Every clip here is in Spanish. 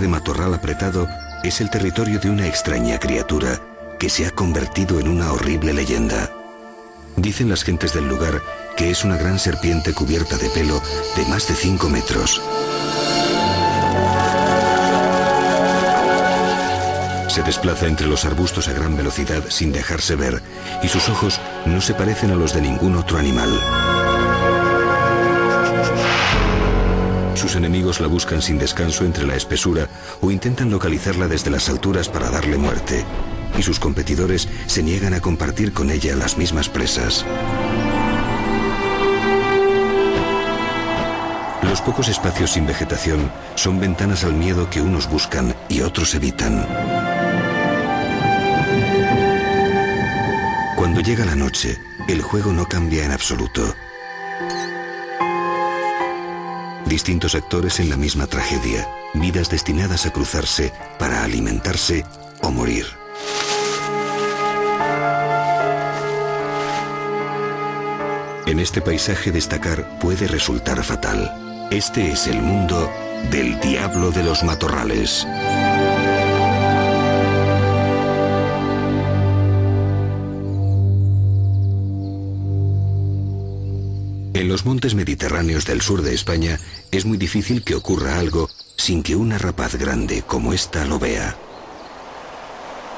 de matorral apretado es el territorio de una extraña criatura que se ha convertido en una horrible leyenda. Dicen las gentes del lugar que es una gran serpiente cubierta de pelo de más de 5 metros. Se desplaza entre los arbustos a gran velocidad sin dejarse ver y sus ojos no se parecen a los de ningún otro animal. Sus enemigos la buscan sin descanso entre la espesura o intentan localizarla desde las alturas para darle muerte. Y sus competidores se niegan a compartir con ella las mismas presas. Los pocos espacios sin vegetación son ventanas al miedo que unos buscan y otros evitan. Cuando llega la noche, el juego no cambia en absoluto. Distintos actores en la misma tragedia, vidas destinadas a cruzarse para alimentarse o morir. En este paisaje destacar puede resultar fatal. Este es el mundo del diablo de los matorrales. En los montes mediterráneos del sur de España es muy difícil que ocurra algo sin que una rapaz grande como esta lo vea.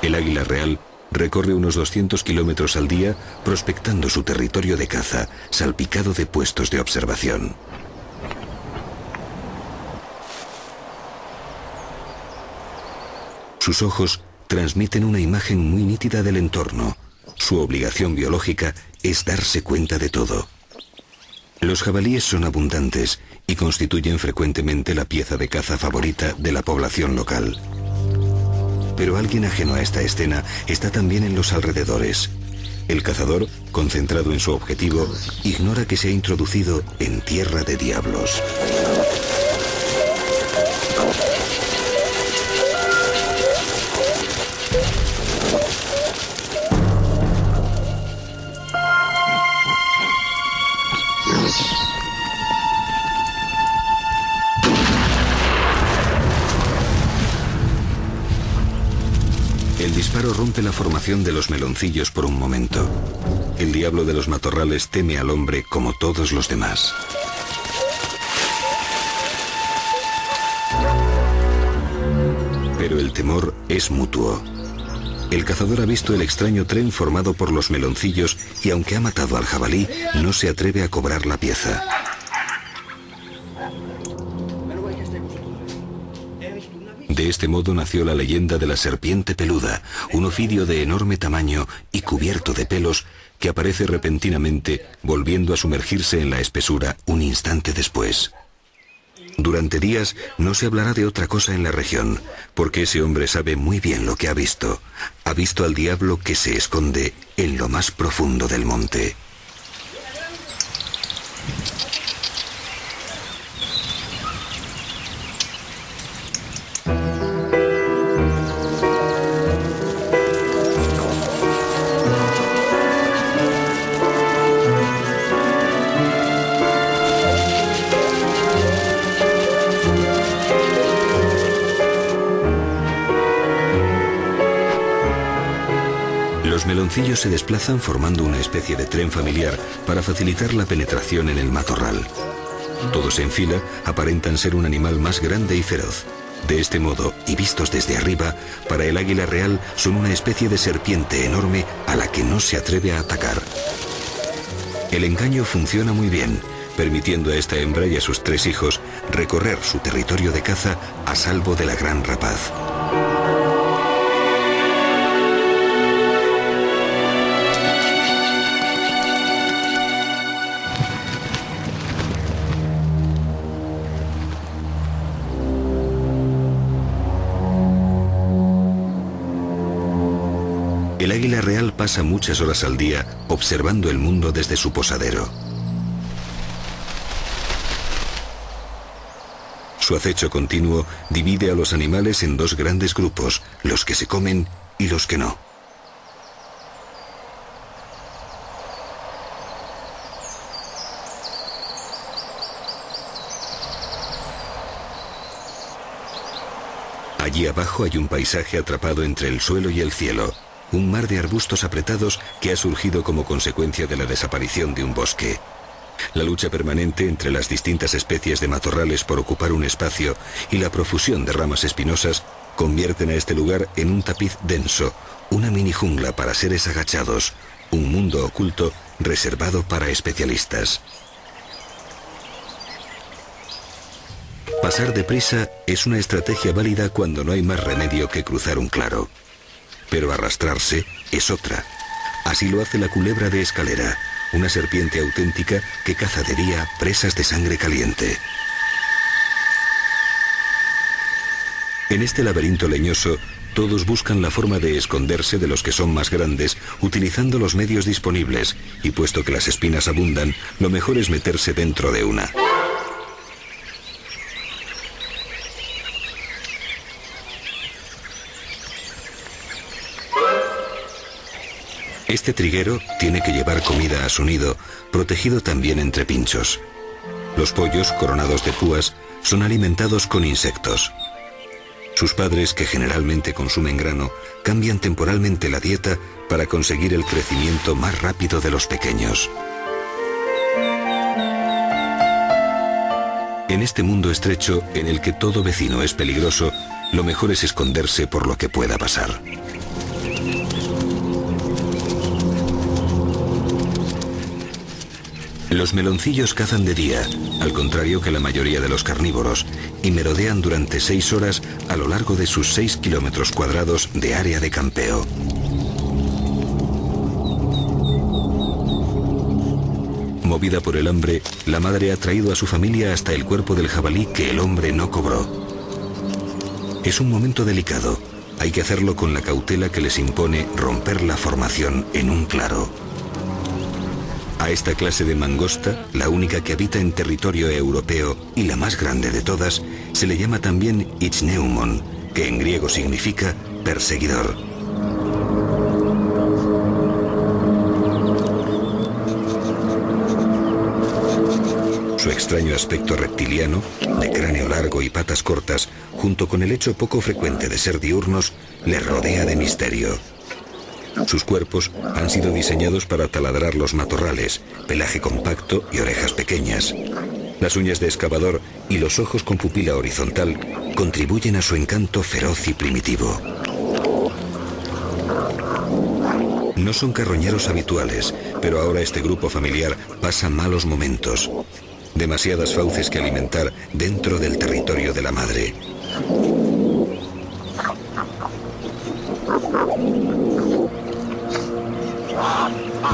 El águila real recorre unos 200 kilómetros al día prospectando su territorio de caza, salpicado de puestos de observación. Sus ojos transmiten una imagen muy nítida del entorno. Su obligación biológica es darse cuenta de todo. Los jabalíes son abundantes y constituyen frecuentemente la pieza de caza favorita de la población local. Pero alguien ajeno a esta escena está también en los alrededores. El cazador, concentrado en su objetivo, ignora que se ha introducido en tierra de diablos. Rompe la formación de los meloncillos por un momento. El diablo de los matorrales teme al hombre como todos los demás. Pero el temor es mutuo. El cazador ha visto el extraño tren formado por los meloncillos y aunque ha matado al jabalí, no se atreve a cobrar la pieza. De este modo nació la leyenda de la serpiente peluda, un ofidio de enorme tamaño y cubierto de pelos que aparece repentinamente volviendo a sumergirse en la espesura un instante después. Durante días no se hablará de otra cosa en la región, porque ese hombre sabe muy bien lo que ha visto. Ha visto al diablo que se esconde en lo más profundo del monte. Se desplazan formando una especie de tren familiar para facilitar la penetración en el matorral. Todos en fila aparentan ser un animal más grande y feroz. De este modo, y vistos desde arriba, para el águila real son una especie de serpiente enorme a la que no se atreve a atacar. El engaño funciona muy bien, permitiendo a esta hembra y a sus tres hijos recorrer su territorio de caza a salvo de la gran rapaz. El águila real pasa muchas horas al día observando el mundo desde su posadero. Su acecho continuo divide a los animales en dos grandes grupos, los que se comen y los que no. Allí abajo hay un paisaje atrapado entre el suelo y el cielo, un mar de arbustos apretados que ha surgido como consecuencia de la desaparición de un bosque. La lucha permanente entre las distintas especies de matorrales por ocupar un espacio y la profusión de ramas espinosas convierten a este lugar en un tapiz denso, una mini jungla para seres agachados, un mundo oculto reservado para especialistas. Pasar deprisa es una estrategia válida cuando no hay más remedio que cruzar un claro. Pero arrastrarse es otra. Así lo hace la culebra de escalera, una serpiente auténtica que cazadería presas de sangre caliente. En este laberinto leñoso, todos buscan la forma de esconderse de los que son más grandes, utilizando los medios disponibles, y puesto que las espinas abundan, lo mejor es meterse dentro de una. Este triguero tiene que llevar comida a su nido, protegido también entre pinchos. Los pollos, coronados de púas, son alimentados con insectos. Sus padres, que generalmente consumen grano, cambian temporalmente la dieta para conseguir el crecimiento más rápido de los pequeños. En este mundo estrecho, en el que todo vecino es peligroso, lo mejor es esconderse por lo que pueda pasar. Los meloncillos cazan de día, al contrario que la mayoría de los carnívoros, y merodean durante seis horas a lo largo de sus seis kilómetros cuadrados de área de campeo. Movida por el hambre, la madre ha traído a su familia hasta el cuerpo del jabalí que el hombre no cobró. Es un momento delicado. Hay que hacerlo con la cautela que les impone romper la formación en un claro. A esta clase de mangosta, la única que habita en territorio europeo y la más grande de todas, se le llama también ichneumon, que en griego significa perseguidor. Su extraño aspecto reptiliano, de cráneo largo y patas cortas, junto con el hecho poco frecuente de ser diurnos, le rodea de misterio. Sus cuerpos han sido diseñados para taladrar los matorrales, pelaje compacto y orejas pequeñas. Las uñas de excavador y los ojos con pupila horizontal contribuyen a su encanto feroz y primitivo. No son carroñeros habituales, pero ahora este grupo familiar pasa malos momentos. Demasiadas fauces que alimentar dentro del territorio de la madre.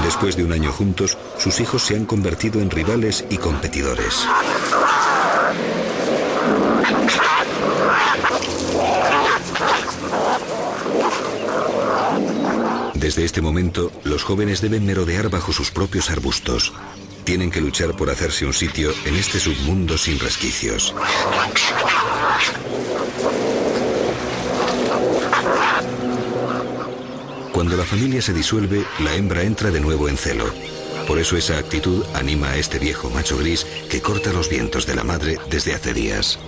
Después de un año juntos, sus hijos se han convertido en rivales y competidores. Desde este momento, los jóvenes deben merodear bajo sus propios arbustos. Tienen que luchar por hacerse un sitio en este submundo sin resquicios. Cuando la familia se disuelve, la hembra entra de nuevo en celo. Por eso esa actitud anima a este viejo macho gris que corta los vientos de la madre desde hace días.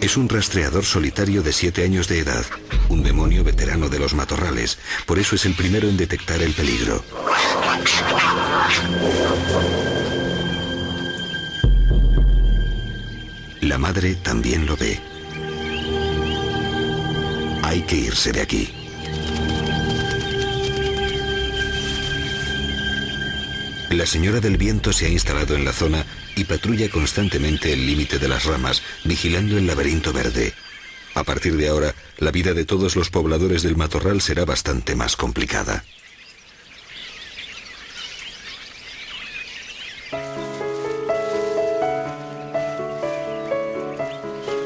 Es un rastreador solitario de siete años de edad, un demonio veterano de los matorrales, por eso es el primero en detectar el peligro. La madre también lo ve. Hay que irse de aquí. La señora del viento se ha instalado en la zona y patrulla constantemente el límite de las ramas, vigilando el laberinto verde. A partir de ahora, la vida de todos los pobladores del matorral será bastante más complicada.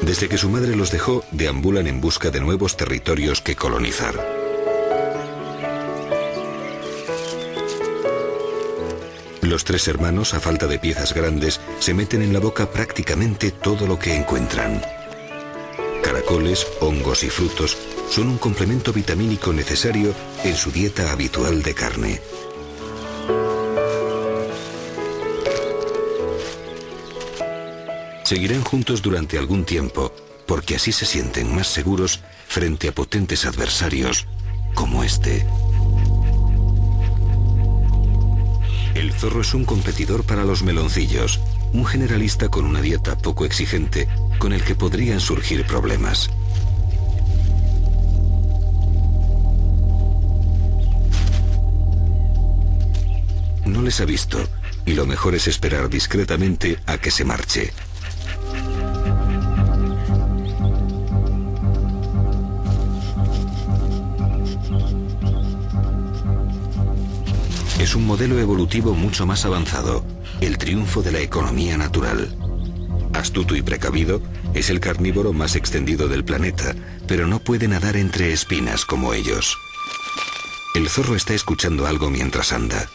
Desde que su madre los dejó, deambulan en busca de nuevos territorios que colonizar. Los tres hermanos, a falta de piezas grandes, se meten en la boca prácticamente todo lo que encuentran. Caracoles, hongos y frutos son un complemento vitamínico necesario en su dieta habitual de carne. Seguirán juntos durante algún tiempo, porque así se sienten más seguros frente a potentes adversarios como este. El zorro es un competidor para los meloncillos, un generalista con una dieta poco exigente con el que podrían surgir problemas. No les ha visto y lo mejor es esperar discretamente a que se marche. Es un modelo evolutivo mucho más avanzado, el triunfo de la economía natural. Astuto y precavido, es el carnívoro más extendido del planeta, pero no puede nadar entre espinas como ellos. El zorro está escuchando algo mientras anda.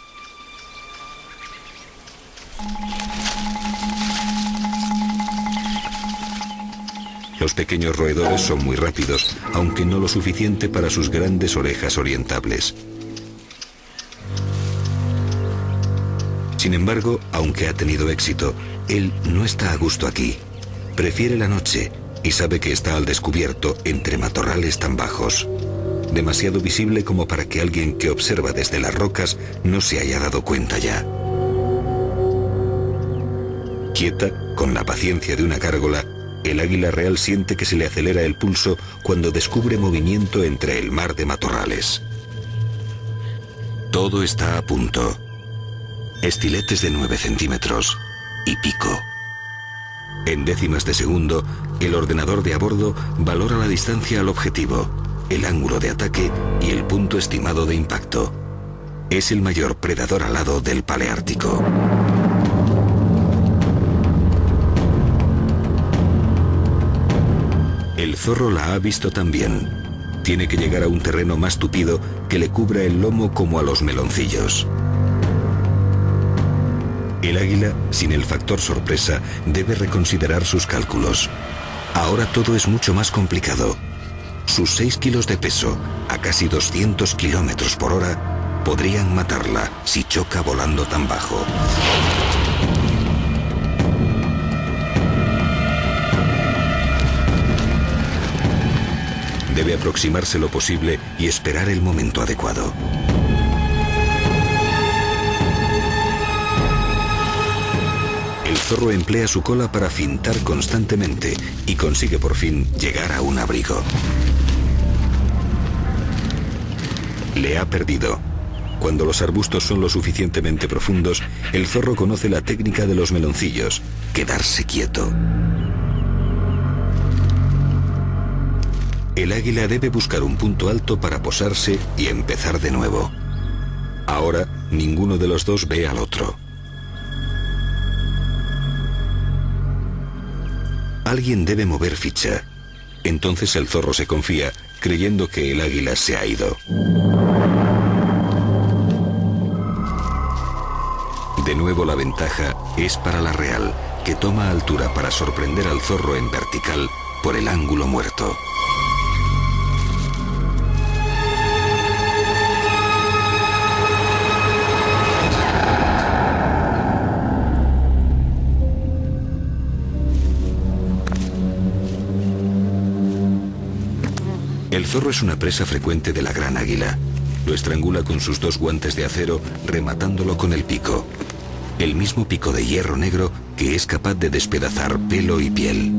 Los pequeños roedores son muy rápidos, aunque no lo suficiente para sus grandes orejas orientables. Sin embargo, aunque ha tenido éxito, él no está a gusto aquí. Prefiere la noche y sabe que está al descubierto entre matorrales tan bajos. Demasiado visible como para que alguien que observa desde las rocas no se haya dado cuenta ya. Quieta, con la paciencia de una gárgola, el águila real siente que se le acelera el pulso cuando descubre movimiento entre el mar de matorrales. Todo está a punto estiletes de 9 centímetros y pico. En décimas de segundo, el ordenador de a bordo valora la distancia al objetivo, el ángulo de ataque y el punto estimado de impacto. Es el mayor predador alado del Paleártico. El zorro la ha visto también. Tiene que llegar a un terreno más tupido que le cubra el lomo como a los meloncillos. El águila, sin el factor sorpresa, debe reconsiderar sus cálculos. Ahora todo es mucho más complicado. Sus 6 kilos de peso, a casi 200 kilómetros por hora, podrían matarla si choca volando tan bajo. Debe aproximarse lo posible y esperar el momento adecuado. Zorro emplea su cola para fintar constantemente y consigue por fin llegar a un abrigo. Le ha perdido. Cuando los arbustos son lo suficientemente profundos, el zorro conoce la técnica de los meloncillos, quedarse quieto. El águila debe buscar un punto alto para posarse y empezar de nuevo. Ahora, ninguno de los dos ve al otro. Alguien debe mover ficha. Entonces el zorro se confía, creyendo que el águila se ha ido. De nuevo la ventaja es para la real, que toma altura para sorprender al zorro en vertical por el ángulo muerto. Zorro es una presa frecuente de la gran águila. Lo estrangula con sus dos guantes de acero, rematándolo con el pico. El mismo pico de hierro negro que es capaz de despedazar pelo y piel.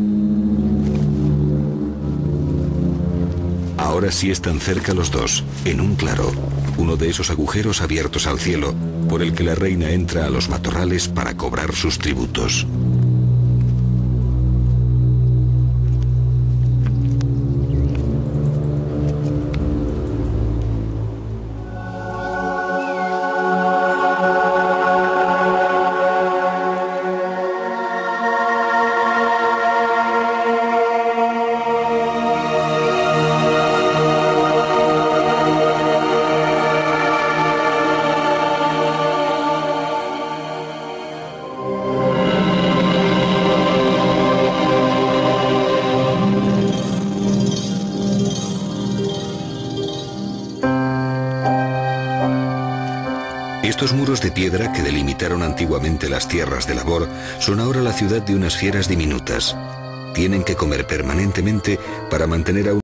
Ahora sí están cerca los dos, en un claro, uno de esos agujeros abiertos al cielo, por el que la reina entra a los matorrales para cobrar sus tributos. De piedra que delimitaron antiguamente las tierras de labor son ahora la ciudad de unas fieras diminutas. Tienen que comer permanentemente para mantener a